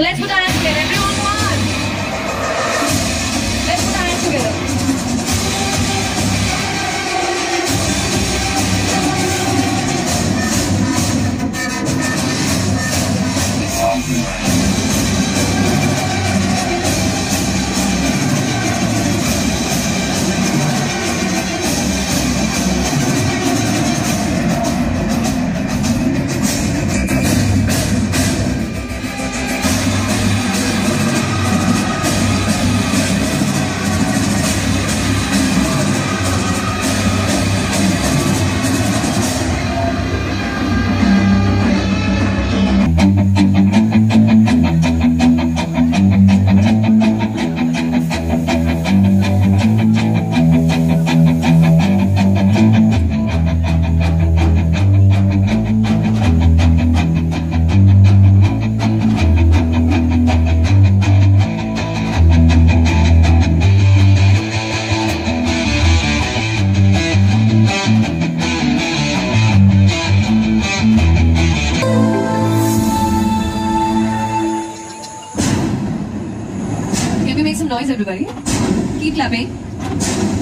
So let's put our hands together. noise, everybody. Keep clapping.